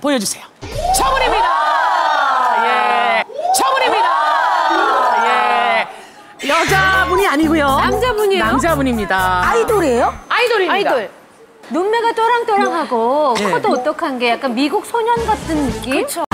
보여주세요. 정훈입니다. 예. 정훈입니다. 예. 여자분이 아니고요. 남자분이에요? 남자분입니다. 아이돌이에요? 아이돌입니다. 아이돌. 눈매가 또랑또랑하고 예. 커도 어떡한 게 약간 미국 소년 같은 느낌? 그렇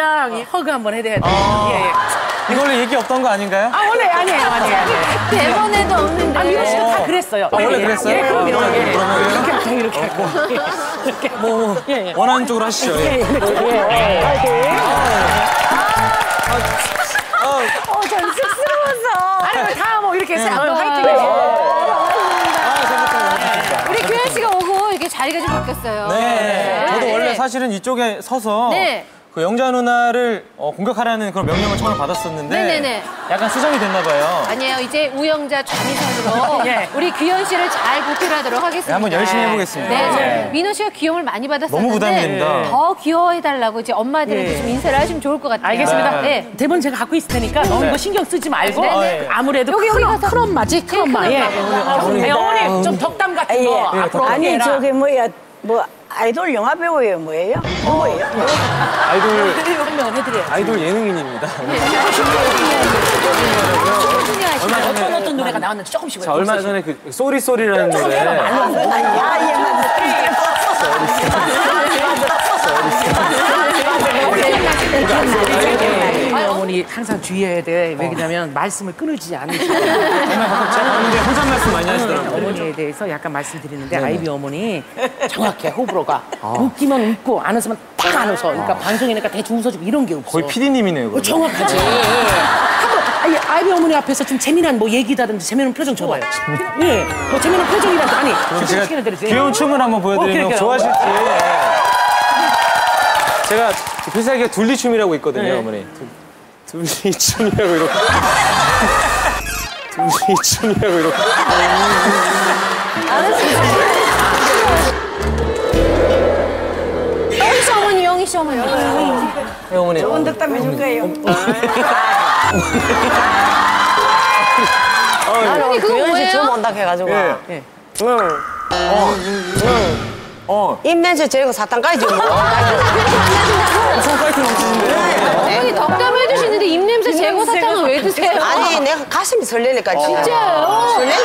누나들이랑 허그 한번 해야 돼요. 예, 예. 이걸로 얘기 없던 거 아닌가요? 아 원래 아니에요, 아니에요. 아니에요. 대본에도 없는데. 아 미호 씨가 다 그랬어요. 아, 원래 예, 그랬어요? 예, 그럼요. 아, 예. 이렇게 하고 이렇게 하고. 이렇게. 뭐 예, 예. 원하는 쪽으로 하시죠. 예. 예, 이렇게. 예. 어, 전 쑥스러워서. 아니 다뭐 이렇게 해서 어, 화이팅. 우리 규현 씨가 오고 이렇게 자리가 좀 바뀌었어요. 네. 저도 네. 원래 사실은 이쪽에 서서 네. 그 영자 누나를 어, 공격하라는 그런 명령을 처음에 받았었는데 네네네. 약간 수정이 됐나 봐요. 아니에요. 이제 우영자 좌미선으로 예. 우리 규현 씨를 잘 보필하도록 하겠습니다. 네, 한번 열심히 해보겠습니다. 네. 네. 민호 씨가 귀여움을 많이 받았었는데 너무 부담이 됩니다. 더 귀여워해달라고 이제 엄마들한테 예. 좀 인사를 하시면 좋을 것 같아요. 알겠습니다. 네. 대본 제가 갖고 있을 테니까 너무 네. 이거 신경 쓰지 말고 네, 네. 아무래도 여기, 여기 큰, 엄마지 큰 엄마. 큰 예. 어머니, 예, 어머니 좀 덕담 같은 거 앞으로 아니 해라. 저기 뭐야 뭐 아이돌 영화 배우예요 뭐예요? 뭐예요? 아이돌 설명을 해드려요. 아이돌 예능인입니다. 충분히 하시죠. 얼마 어떤 전에 어떤 노래가 나왔는지 조금씩 자, 얼마 전에 그 쏘리 쏘리라는 노래 우리 어머니 항상 주의해야 돼. 왜냐면 말씀을 끊을지 않으시고 정말 가끔 제가 봤는데 혼잣 말씀 많이 하시더라고요. 어머니에 대해서 약간 말씀드리는데 아이비 어머니 정확해 호불호가 웃기면 웃고 안 웃으면 딱 안 웃어. 그러니까 방송이니까 대충 웃어주고 이런 게 없어. 거의 PD님이네요. 어, 정확하지. 한번 아니, 아이비 어머니 앞에서 좀 재미난 뭐 얘기다든지 재미난 표정 줘봐요. 예, 뭐 재미난 표정이라도 아니. 제가 제가. 귀여운 춤을 한번 보여드리면 오케이, 오케이. 좋아하실지. 제가 그 필살기가 둘리춤이라고 있거든요, 네. 어머니. 둘- 둘리춤이라고 이렇게. 둘리춤이라고 이렇게. 영희 씨 어머니, 영희 씨 어머니. 네, 어머니. 좋은 덕담 해줄 거예요. 어머니 그거 규현 씨 처음 뭐예요? 온다 해가지고 예. 예. 응. 어. 입냄새 제거 사탕까지 좀 먹어. 손 파이팅 넘치는데. 어머니 덕담 해 주시는데 입냄새 제거 사탕은 왜 드세요? 아니 내가 가슴이 설레니까 진짜. 진짜요? 설레지.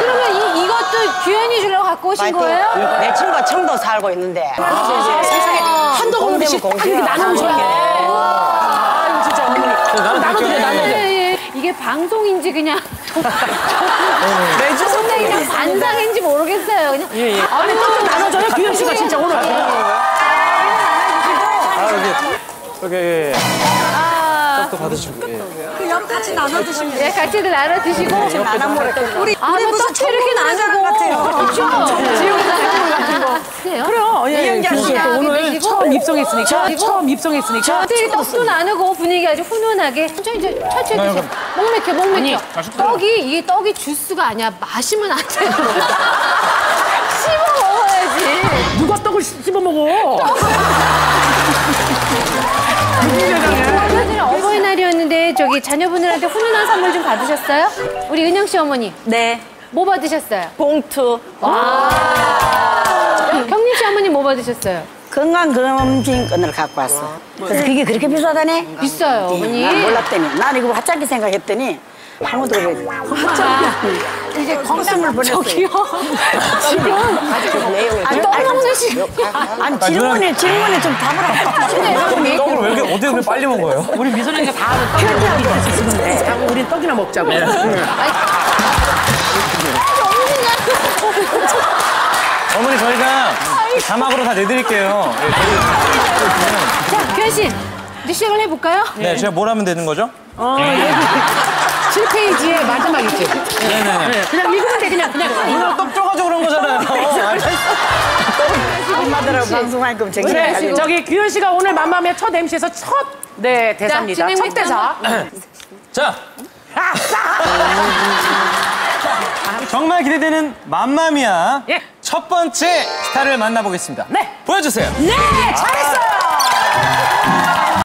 그러면 이, 이것도 규현이 주려고 갖고 오신 파이팅. 거예요? 내 친구가 청도 살고 있는데. 세상에 없이 되면 딱 이렇게 공개야. 나눠 줘야 돼. 아유, 진짜 어머니. 방송인지 그냥 매주 근데 그냥 반상인지 모르겠어요. 그냥 예, 예. 아니, 떡좀 나눠줘요, 규현 씨가 진짜 오늘. 아, 여기. 여기, 예. 아, 또 받으시고. 예. 예, 같이들 나눠 드시고 나눠 먹을 우리 아, 우리 무슨 이렇게 나누고 그렇죠. 지옥 같은 거. 그래요? 그래요. 예, 예. 오늘. 처음 입성했으니까. 처음 입성했으니까. 저한테 떡도 나누고 분위기 아주 훈훈하게 천천히 이제 천천히 드세요. 목 맥혀 목 맥혀. 떡이 이게 떡이 주스가 아니야. 마시면 안 돼요. 씹어 먹어야지. 누가 떡을 씹어 먹어? 전에 어버이날이었는데 저기 자녀분들한테 훈훈한 선물 좀 받으셨어요? 우리 은영 씨 어머니 네. 뭐 받으셨어요? 봉투 와. 경림 씨 어머니 뭐 받으셨어요? 건강검진권을 갖고 왔어. 그래서 그게 그렇게 비싸다네? 비싸요, 어머니. 난 몰랐더니 난 이거 화짝기 생각했더니 아무도 그래. 이제 건강을 보냈어요. 저기요. 지금 내용이. 아니, 먹는 시 아니 질문에 질문에 좀 답을 하고 떡을 왜 이렇게, 어떻게 빨리 먹어요? 우리 미선이가 다수 있는데 우린 떡이나 먹자고. 어머니, 저희가 자막으로 다 내드릴게요. 예, 자, 규현 씨. 이제 시작을 해볼까요? 네, 제가 뭘 하면 되는 거죠? 어, 여기 7페이지의 마지막이지. 네네네. 네, 그냥 읽으면 돼, 그냥. 그냥. 이거 떡 쪄가지고 그런 거잖아요. 엄마들하고 방송할 거면 차리고. 저기 규현 씨가 오늘 맘마미아 첫 MC에서 첫, 네, 대사입니다. 진행 첫 대사. 자. 정말 기대되는 맘마미아 예. 첫 번째 스타를 만나보겠습니다. 네. 보여주세요. 네, 잘했어요!